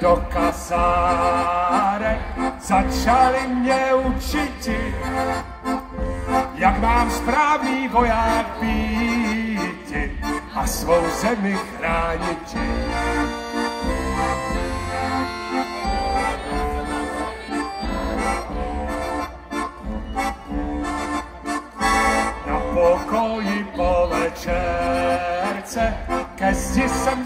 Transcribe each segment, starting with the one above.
do kasárek, začali mě učit, jak mám správný voják být a svou zemi chránit. Na pokoji po večerce ke zdi jsem.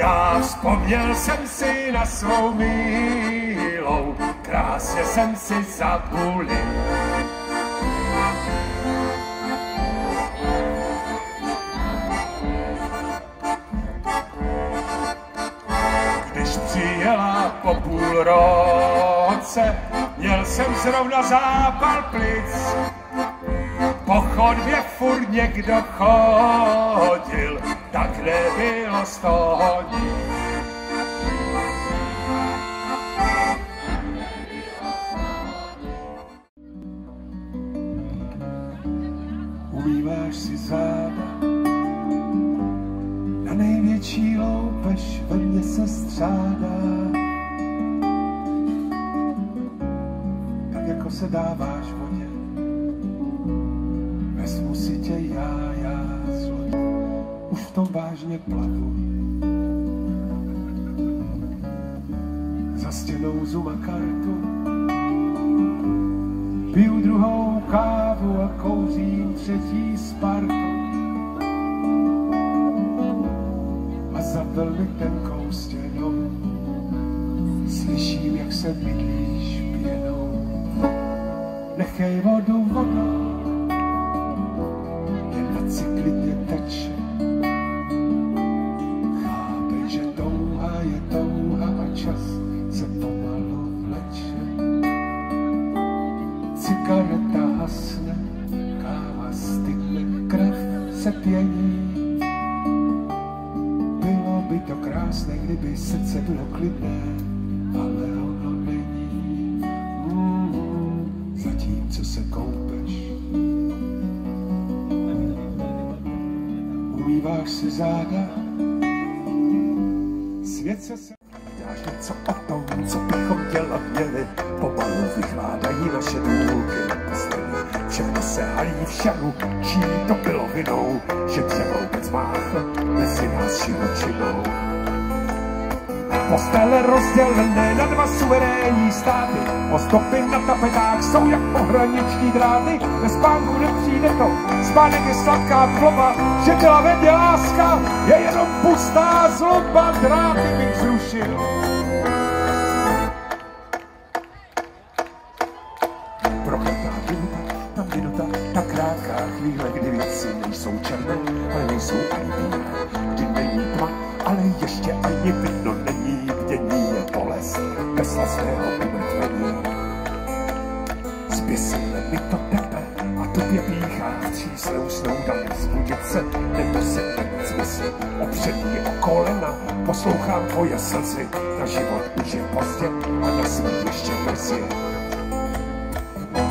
Já vzpomněl jsem si na svou milou, krásně jsem si zabulil. Když přijela po půl roce, měl jsem zrovna zápal plic. Po chodbě furt někdo chodil, nic. Umýváš si záda, na největší loupež ve mně se střádá. Tak jako se dáváš vodě, tom vážně plavu. Za stěnou zuma kartu, piju druhou kávu a kouřím třetí Spartu. A za velmi tenkou stěnou slyším, jak se bydlíš pěnou. Nechej vodu vodou, krásné, kdyby srdce bylo klidné, ale ono není. Mm, zatímco se koupeš, umýváš si záda, svět se se... Děláš něco o tom, co bychom dělat měli, pomalu vychládají naše důlky. Všechno se halí v šaru, čí to bylo vinou, že dřevo vůbec mávl mezi nás širočinou. Postele rozdělené na dva suverénní státy, ozdoby na tapetách jsou jak pohraniční dráty, ve spánku nepřijde to, spánek je sladká kloba, že byla vedě láska, je jenom pustá zloba, dráty bych zrušil. Prokletá ta chvíle, kdy nejsou černé, ale nejsou ani bílé. Kdy není tma, ale ještě ani je bolest bez vlastného umrtvení. Zběsile mi to tepe a tobě píchá v třísle usnout a nezbudit se, nemuset mít smysl. Opřední o kolena, poslouchám tvoje slzy, na život už je pozdě a na smrt ještě brzy.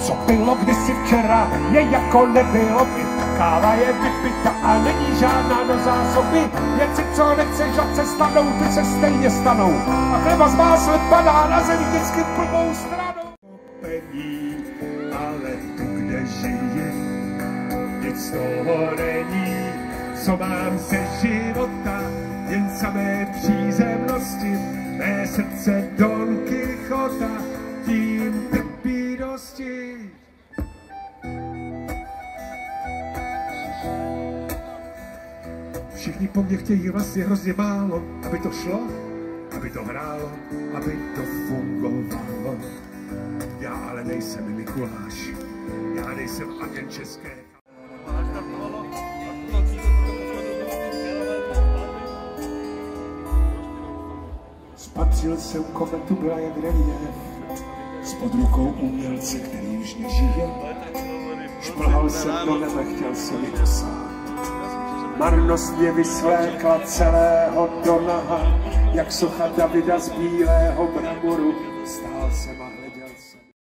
Co bylo kdysi včera, je jako nebylo by. Káva je vypita a není žádná do zásoby. Věci, co nechceš, ať se stanou, ty se stejně stanou. A chleba z máslem padá na zem vždycky blbou stranou. Pení, ale tu, kde žiji, nic z toho není. Co mám ze života, jen samé přízemnosti. Mé srdce Don Quixota, tím trpí dosti. Všichni po mně chtějí vlastně hrozně málo, aby to šlo, aby to hrálo, aby to fungovalo. Já ale nejsem Mikuláš, já nejsem agent České. Spatřil jsem kometu, byla jak relief, s pod rukou umělce, který už nežije. Šplhal jsem do nebe, chtěl jsem ji dosát. Marnost mě vysvlékla celého do naha, jak socha Davida z bílého bramboru. Stál jsem a hleděl